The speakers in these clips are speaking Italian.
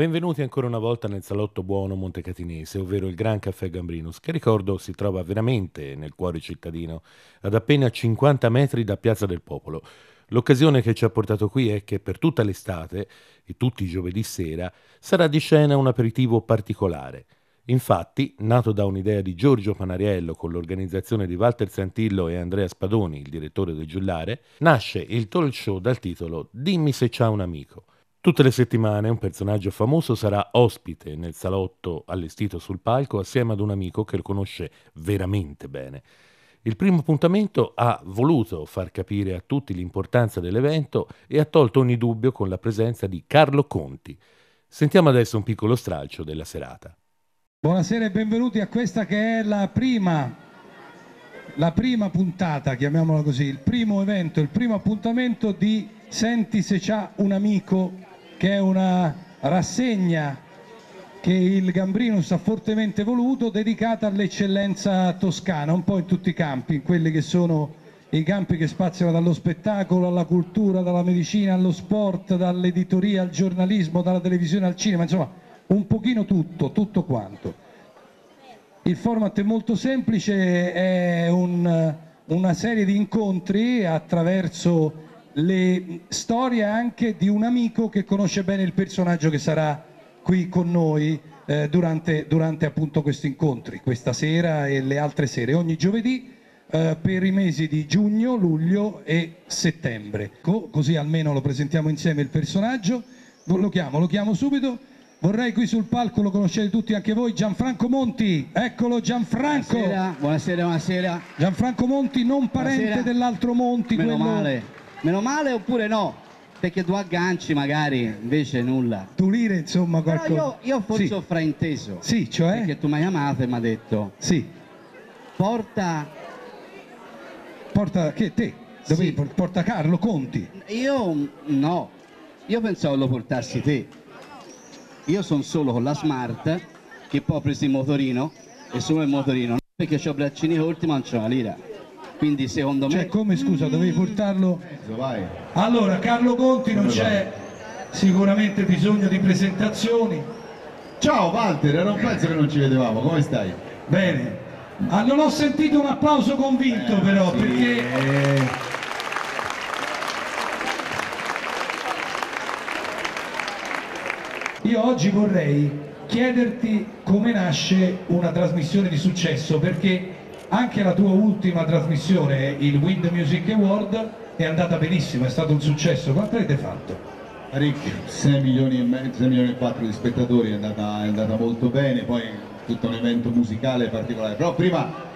benvenuti ancora una volta nel salotto buono montecatinese, ovvero il Gran Caffè Gambrinus, che ricordo si trova veramente nel cuore cittadino, ad appena 50 metri da Piazza del Popolo. L'occasione che ci ha portato qui è che per tutta l'estate, e tutti i giovedì sera, sarà di scena un aperitivo particolare. Infatti, nato da un'idea di Giorgio Panariello con l'organizzazione di Walter Santillo e Andrea Spadoni, il direttore del Giullare, nasce il talk show dal titolo Dimmi se c'ha un amico Tutte le settimane un personaggio famoso sarà ospite nel salotto allestito sul palco assieme ad un amico che lo conosce veramente bene. Il primo appuntamento ha voluto far capire a tutti l'importanza dell'evento e ha tolto ogni dubbio con la presenza di Carlo Conti. Sentiamo adesso un piccolo stralcio della serata. Buonasera e benvenuti a questa che è la prima, la prima puntata, chiamiamola così, il primo evento, il primo appuntamento di Senti se c'ha un amico che è una rassegna che il Gambrinus ha fortemente voluto, dedicata all'eccellenza toscana, un po' in tutti i campi, in quelli che sono i campi che spaziano dallo spettacolo alla cultura, dalla medicina allo sport, dall'editoria al giornalismo, dalla televisione al cinema, insomma un pochino tutto, tutto quanto. Il format è molto semplice, è un, una serie di incontri attraverso le storie anche di un amico che conosce bene il personaggio che sarà qui con noi eh, durante, durante, appunto questi incontri, questa sera e le altre sere, ogni giovedì eh, per i mesi di giugno, luglio e settembre. Co così almeno lo presentiamo insieme il personaggio, lo chiamo, lo chiamo subito. Vorrei qui sul palco, lo conoscete tutti anche voi, Gianfranco Monti, eccolo Gianfranco. Buonasera, buonasera, buonasera. Gianfranco Monti, non parente dell'altro Monti, Meno quello... male Meno male oppure no? Perché tu agganci magari, invece nulla. Tu lire insomma qualcosa. Però io, io forse sì. ho frainteso. Sì, cioè? Perché tu mi hai chiamato e mi hai detto. Sì. Porta... Porta che te? Dove sì. porta Carlo Conti? Io no. Io pensavo lo portassi te. Io sono solo con la Smart che poi ho preso il motorino e solo il motorino. Perché ho braccini corti ma non c'ho una lira quindi secondo me... Cioè come scusa, dovevi portarlo... Allora, Carlo Conti non c'è sicuramente bisogno di presentazioni. Ciao Walter, era un pezzo che non ci vedevamo, come stai? Bene. Ah, non ho sentito un applauso convinto eh, però, sì. perché... Io oggi vorrei chiederti come nasce una trasmissione di successo, perché anche la tua ultima trasmissione, il Wind Music Award, è andata benissimo, è stato un successo. Quanto avete fatto? Parecchio, 6 milioni e mezzo, 6 milioni e 4 di spettatori, è andata, è andata molto bene, poi tutto un evento musicale particolare. Però prima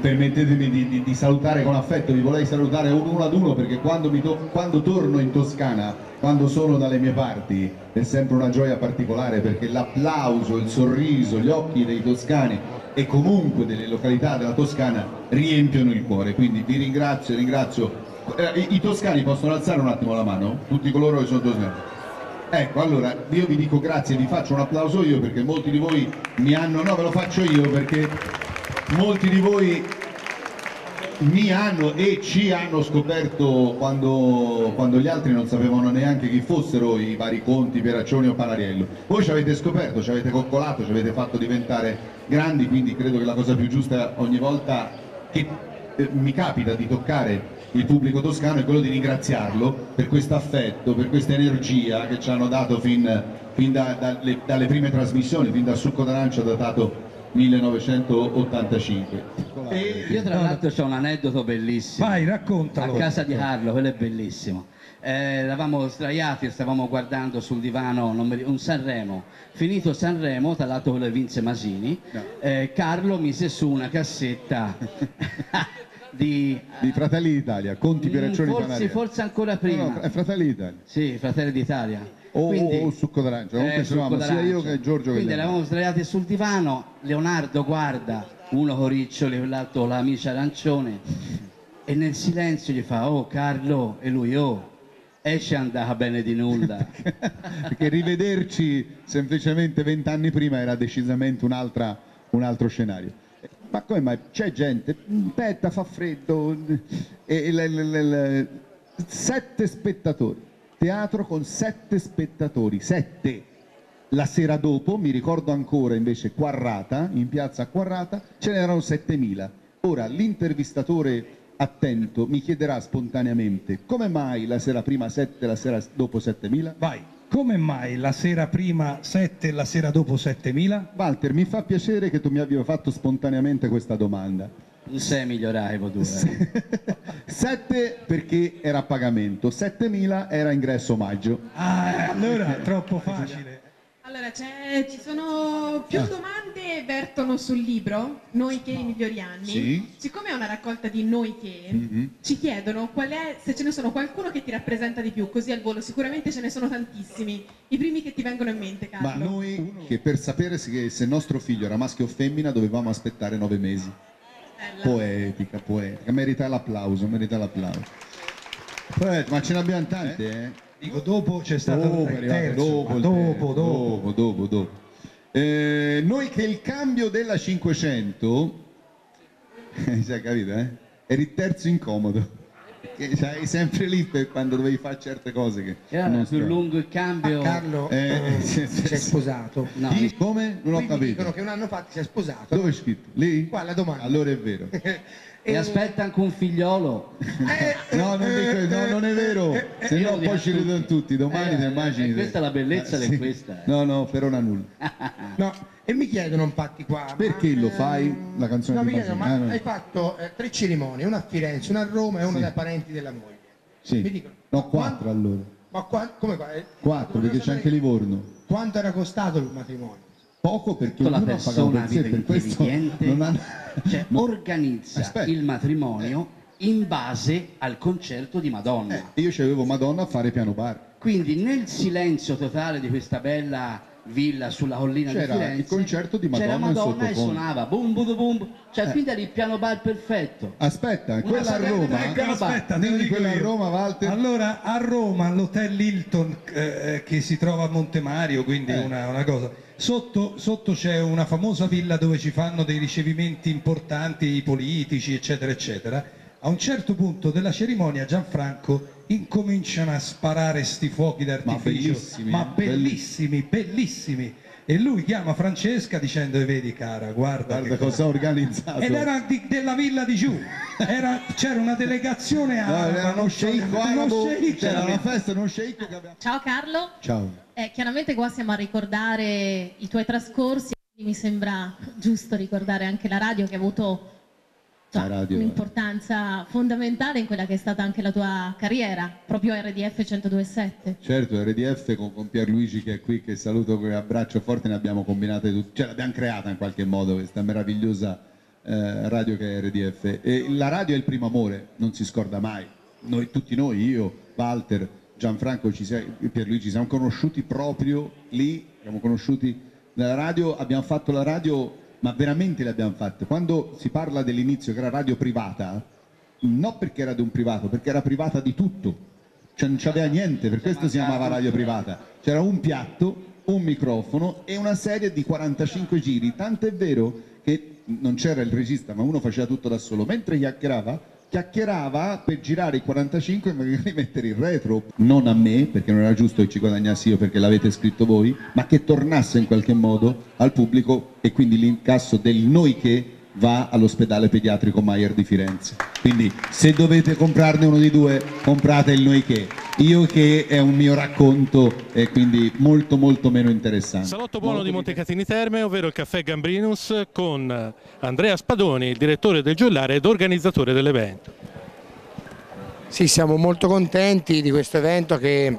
permettetemi di, di, di, salutare con affetto, vi vorrei salutare uno ad uno perché quando, quando, torno in Toscana, quando sono dalle mie parti, è sempre una gioia particolare perché l'applauso, il sorriso, gli occhi dei toscani e comunque delle località della Toscana riempiono il cuore, quindi vi ringrazio, ringrazio. Eh, i, I toscani possono alzare un attimo la mano? Tutti coloro che sono toscani? Ecco, allora io vi dico grazie, vi faccio un applauso io perché molti di voi mi hanno, no ve lo faccio io perché molti di voi mi hanno e ci hanno scoperto quando, quando, gli altri non sapevano neanche chi fossero i vari Conti, Pieraccioni o Panariello. Voi ci avete scoperto, ci avete coccolato, ci avete fatto diventare grandi, quindi credo che la cosa più giusta ogni volta che eh, mi capita di toccare il pubblico toscano è quello di ringraziarlo per questo affetto, per questa energia che ci hanno dato fin, fin da, dalle, dalle prime trasmissioni, fin da Succo d'Arancia datato 1985. E io tra l'altro ho un aneddoto bellissimo. Vai, raccontalo. A casa di Carlo, quello è bellissimo. Eh, eravamo sdraiati, stavamo guardando sul divano un Sanremo. Finito Sanremo, tra l'altro quello vinse Masini, no. eh, Carlo mise su una cassetta di, di Fratelli d'Italia, Conti Pieraccioni forse, forse ancora prima. No, no, è Fratelli d'Italia. Sì, Fratelli d'Italia o, Quindi, o succo d'arancia, comunque eh, succo sia io che Giorgio Quindi che eravamo sdraiati sul divano, Leonardo guarda, uno con riccioli, l'altro la micia arancione e nel silenzio gli fa oh Carlo e lui oh e ci è andata bene di nulla perché rivederci semplicemente vent'anni prima era decisamente un, un altro scenario. Ma come mai? C'è gente aspetta fa freddo e, le, le, le, sette spettatori teatro con sette spettatori, sette. La sera dopo, mi ricordo ancora invece Quarrata, in piazza Quarrata, ce n'erano 7.000. Ora l'intervistatore attento mi chiederà spontaneamente come mai la sera prima 7 e la sera dopo 7.000? Vai, come mai la sera prima 7 e la sera dopo 7.000? Walter, mi fa piacere che tu mi abbia fatto spontaneamente questa domanda. Non sei migliorato tu. Eh. 7 perché era a pagamento, 7.000 era ingresso omaggio. Ah, allora troppo facile. Allora, c'è- ci sono più domande vertono sul libro Noi che i migliori anni. Sì. Siccome è una raccolta di noi che, Mhm. ci chiedono qual è, se ce ne sono qualcuno che ti rappresenta di più, così al volo sicuramente ce ne sono tantissimi. I primi che ti vengono in mente, Carlo. Ma noi che per sapere se, se nostro figlio era maschio o femmina dovevamo aspettare nove mesi. Poetica, poetica, merita l'applauso, merita l'applauso. Poet- ma ce ne abbiamo tante, eh? Dico, dopo c'è stato Dopo, è il arrivato terzo, dopo, il dopo, terzo, dopo. dopo, dopo, dopo. Eh, noi che il cambio della 500, si è capito, eh? Eri il terzo incomodo. Che sei sempre lì per quando dovevi fare certe cose che Era non più so. lungo il cambio. Ah, Carlo Eh, eh, sì, sì, si è sì. sposato. No, Chi? Come? Non ho capito. dicono che un anno fa ti sei sposato. Dove è scritto? Lì? Qua la domanda. Allora è vero. e aspetta anche un figliolo. No, non, dico, no, non è vero, se Io no lo dico poi ci ridono tutti. tutti, domani Eh, ti immagini. eh, questa è la bellezza di questa, eh. No, no, per ora nulla. No, e mi chiedono infatti qua. Perché ma, lo fai, la canzone no, di mi chiedono, ma Ah, no. hai fatto eh, tre cerimonie, una a Firenze, una a Roma e una Sì. dai parenti della moglie. Sì. Mi dicono, No, ma quattro quan- allora. Ma qua, come qua? Eh, Quattro, perché c'è anche Livorno. Quanto era costato il matrimonio? Poco perché la ha persona per sé, per questo non hanno... cioè, No. organizza Aspetta. il matrimonio in base al concerto di Madonna. Eh, io c'avevo Madonna a fare piano bar. Quindi nel silenzio totale di questa bella villa sulla collina C'era di Firenze il concerto di Madonna Madonna e suonava boom boom boom cioè Eh. quindi era il piano bar perfetto Aspetta, Una quella a Roma... Aspetta, Dimmi dico quella a io. Roma, Walter. Allora, a Roma, all'hotel Hilton eh, che si trova a Montemario, quindi Eh. una, una cosa. Sotto, sotto c'è una famosa villa dove ci fanno dei ricevimenti importanti, i politici, eccetera, eccetera. A un certo punto della cerimonia Gianfranco incominciano a sparare sti fuochi d'artificio, bellissimi, ma eh, bellissimi, bellissimi. E lui chiama Francesca dicendo, "E vedi cara, guarda, Guarda che cosa ha organizzato. ed era di- della villa di giù, Era- c'era una delegazione No, araba, era uno sceicco uno arabo, sceicco c'era una festa, uno sceicco che abbiamo... Ciao Carlo, Ciao. Eh, chiaramente qua siamo a ricordare i tuoi trascorsi, mi sembra giusto ricordare anche la radio che ha avuto insomma, La radio, eh. Un'importanza fondamentale in quella che è stata anche la tua carriera, proprio RDF 1027. Certo, RDF con, con Pierluigi che è qui, che saluto e abbraccio forte, ne abbiamo combinate tutte, cioè l'abbiamo creata in qualche modo questa meravigliosa eh, radio che è RDF. E la radio è il primo amore, non si scorda mai. Noi, tutti noi, io, Walter, Gianfranco, ci sei- Pierluigi, siamo conosciuti proprio lì, siamo conosciuti nella radio, abbiamo fatto la radio, ma veramente le abbiamo fatte. Quando si parla dell'inizio che era radio privata, non perché era di un privato, perché era privata di tutto. Cioè non c'aveva niente, per questo si chiamava radio privata. C'era un piatto, un microfono e una serie di 45 giri. Tanto è vero che non c'era il regista, ma uno faceva tutto da solo. Mentre chiacchierava, chiacchierava per girare i 45 e magari mettere il retro. Non a me, perché non era giusto che ci guadagnassi io perché l'avete scritto voi, ma che tornasse in qualche modo al pubblico e quindi l'incasso del noi che va all'ospedale pediatrico Maier di Firenze. Quindi se dovete comprarne uno di due, comprate il noi che. Io che è un mio racconto e quindi molto molto meno interessante. Salotto buono Molto di Montecatini Terme, ovvero il caffè Gambrinus con Andrea Spadoni, direttore del giullare ed organizzatore dell'evento. Sì, siamo molto contenti di questo evento che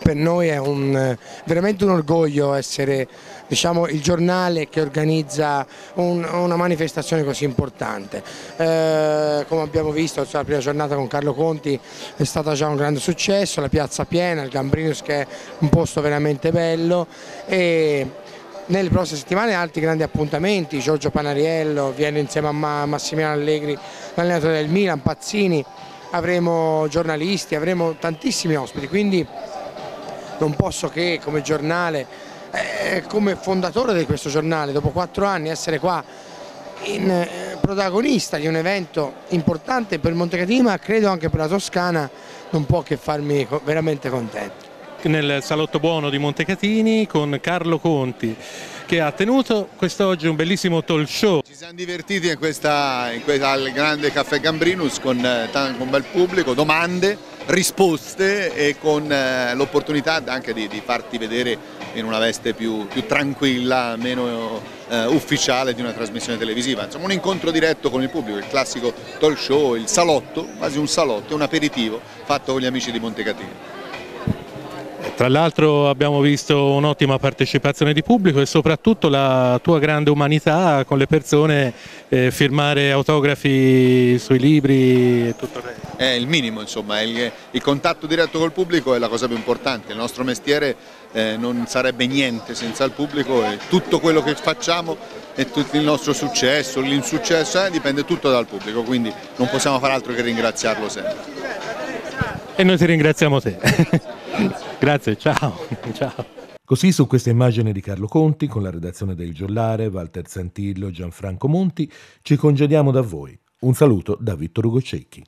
per noi è un- veramente un orgoglio essere diciamo, il giornale che organizza un- una manifestazione così importante. Eh, come abbiamo visto insomma, la prima giornata con Carlo Conti è stata già un grande successo, la piazza piena, il Gambrinus che è un posto veramente bello e nelle prossime settimane altri grandi appuntamenti, Giorgio Panariello viene insieme a Ma- Massimiliano Allegri, l'allenatore del Milan, Pazzini, avremo giornalisti, avremo tantissimi ospiti, quindi non posso che come giornale, eh, come fondatore di questo giornale, dopo quattro anni essere qua in, eh, protagonista di un evento importante per Montecatini ma credo anche per la Toscana non può che farmi co- veramente contento. nel Salotto Buono di Montecatini con Carlo Conti che ha tenuto quest'oggi un bellissimo talk show. Ci siamo divertiti in questa, in questa al grande caffè Gambrinus con, eh, con bel pubblico, domande, risposte e con eh, l'opportunità anche di, di, farti vedere in una veste più, più tranquilla, meno eh, ufficiale di una trasmissione televisiva. Insomma un incontro diretto con il pubblico, il classico talk show, il salotto, quasi un salotto, un aperitivo fatto con gli amici di Montecatini. Tra l'altro abbiamo visto un'ottima partecipazione di pubblico e soprattutto la tua grande umanità con le persone, eh, firmare autografi sui libri e tutto il resto. È il minimo, insomma, il, il, contatto diretto col pubblico è la cosa più importante, il nostro mestiere eh, non sarebbe niente senza il pubblico e tutto quello che facciamo e tutto il nostro successo, l'insuccesso eh, dipende tutto dal pubblico, quindi non possiamo fare altro che ringraziarlo sempre. E noi ti ringraziamo te. Grazie, ciao. ciao. Così su questa immagine di Carlo Conti, con la redazione del Giornale, Walter Santillo e Gianfranco Monti, ci congediamo da voi. Un saluto da Vittor Ugo Cecchi.